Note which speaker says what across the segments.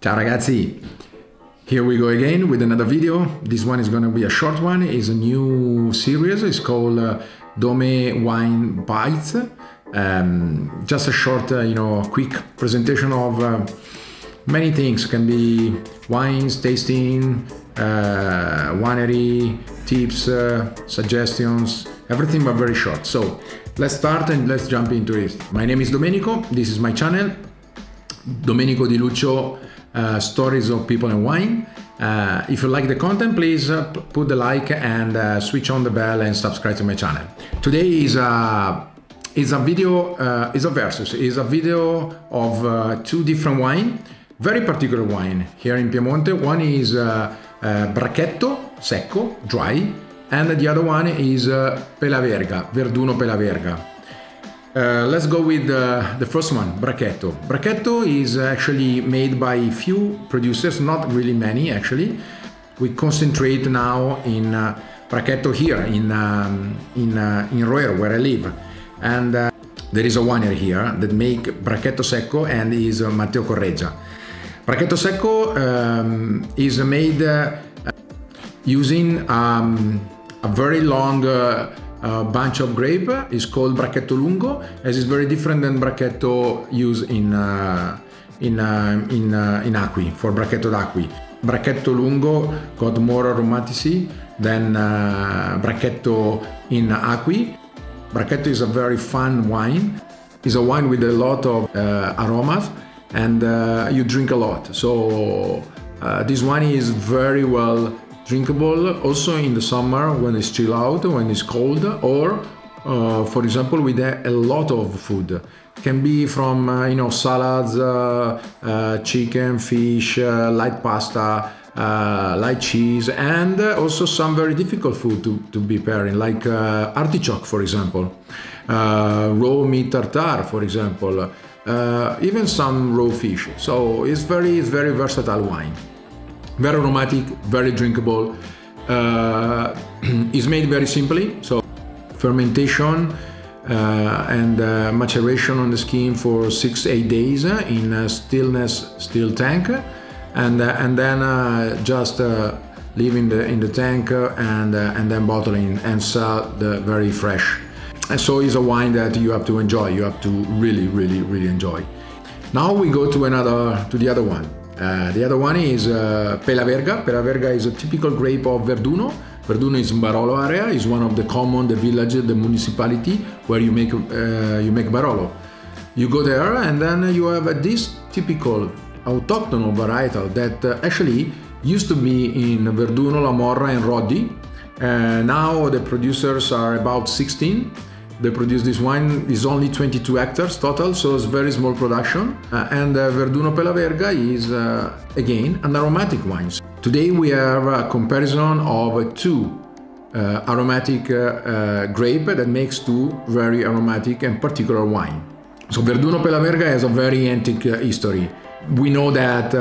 Speaker 1: Ciao ragazzi! Here we go again with another video. This one is going to be a short one. It's a new series. It's called uh, Dome Wine Bites. Um, just a short, uh, you know, quick presentation of uh, many things. Can be wines, tasting, uh, winery, tips, uh, suggestions, everything but very short. So let's start and let's jump into it. My name is Domenico. This is my channel. Domenico Di Luccio uh, stories of people and wine. Uh, if you like the content, please uh, put the like and uh, switch on the bell and subscribe to my channel. Today is a is a video uh, is a versus is a video of uh, two different wine, very particular wine here in Piemonte. One is Brachetto Secco, dry, and the other one is Pelaverga, Verduno Pelaverga. Uh, let's go with uh, the first one, Brachetto. Brachetto is actually made by few producers, not really many actually. We concentrate now in uh, here in um, in uh, in Roero, where I live, and uh, there is a winery here that make Brachetto Secco and is uh, Matteo Correggia. Brachetto Secco um, is made using um, a very long uh, bunch of grape is called brachetto lungo as it's very different than brachetto used in uh, in uh, in uh, in acqui for brachetto d'acqui. Brachetto lungo got more aromaticity than uh, brachetto in acqui. Brachetto is a very fun wine. It's a wine with a lot of uh, aromas and you drink a lot. So this wine is very well drinkable also in the summer when it's chill out, when it's cold, or uh, for example with a, a, lot of food. Can be from uh, you know salads, uh, uh chicken, fish, uh, light pasta, uh, light cheese, and also some very difficult food to, to be pairing, like artichoke, for example, raw meat tartare, for example, even some raw fish. So it's very it's very versatile wine very aromatic, very drinkable. Uh, is made very simply, so fermentation uh, and uh, maturation on the skin for six eight days in a stillness still tank, and uh, and then uh, just uh, leave in the in the tank and and then bottling and sell the very fresh. And so it's a wine that you have to enjoy. You have to really really really enjoy. Now we go to another to the other one. Uh, the other one is uh, Pelaverga. Pelaverga is a typical grape of Verduno. Verduno is in Barolo area, is one of the common, the village, the municipality where you make uh, you make Barolo. You go there and then you have this typical autochthonal varietal that uh, actually used to be in Verduno, La Morra and Roddi. Uh, now the producers are about 16 they produce this wine is only 22 hectares total, so it's very small production. Uh, and uh, Verduno Pelaverga is uh, again an aromatic wine. Today we have a comparison of two uh, aromatic uh, uh, grape that makes two very aromatic and particular wine. So Verduno Pelaverga has a very antique history. We know that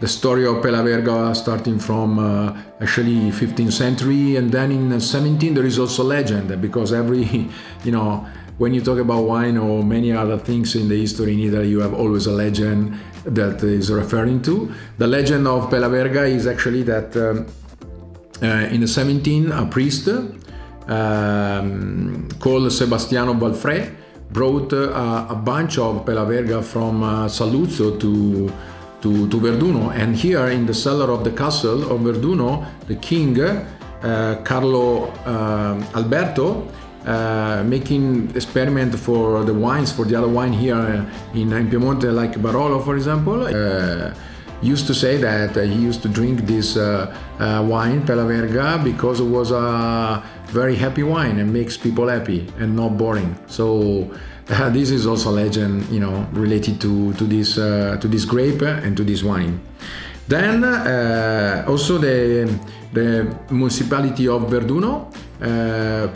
Speaker 1: the story of Pelaverga starting from uh, actually 15th century and then in 17 there is also legend because every you know when you talk about wine or many other things in the history in Italy you have always a legend that is referring to. The legend of Pelaverga is actually that um, uh, in the 17 a priest um, called Sebastiano Balfré brought uh, a bunch of Pelaverga from uh, Saluzzo to to, to Verduno. And here in the cellar of the castle of Verduno, the king, uh, Carlo uh, Alberto, uh, making experiment for the wines, for the other wine here in, in Piemonte, like Barolo, for example, uh, used to say that he used to drink this uh, uh, wine, Pelaverga, because it was a very happy wine and makes people happy and not boring. So uh, this is also a legend, you know, related to to this uh, to this grape and to this wine. Then uh, also the the municipality of Verduno uh,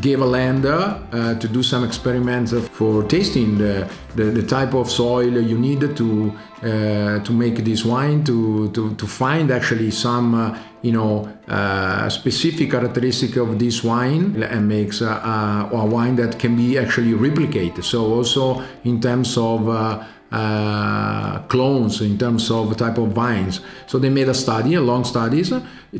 Speaker 1: gave a land uh, to do some experiments for tasting the, the, the, type of soil you need to uh, to make this wine to, to, to find actually some uh, you know uh, specific characteristic of this wine and makes a, a, wine that can be actually replicated so also in terms of uh, uh, clones in terms of type of vines. So they made a study, a long studies,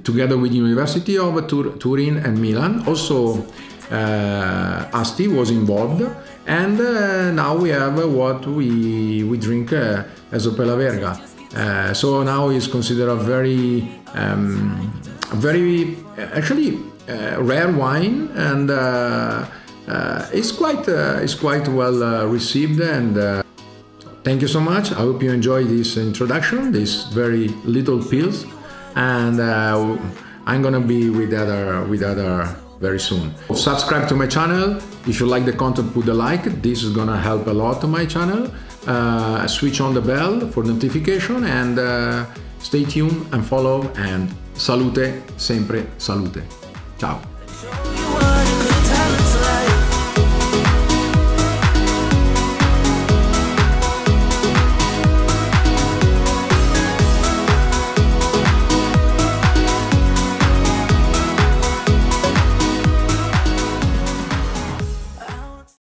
Speaker 1: together with the University of Tur Turin and Milan. Also, uh, Asti was involved, and uh, now we have what we we drink uh, as Opella Verga. Uh, so now is considered a very, um, very actually uh, rare wine, and uh, it's quite it's quite well received and. Thank you so much. I hope you enjoy this introduction, this very little pills, and uh, I'm gonna be with other with other very soon. Subscribe to my channel. If you like the content, put a like. This is gonna help a lot to my channel. Uh, switch on the bell for notification and uh, stay tuned and follow and salute, sempre salute. Ciao.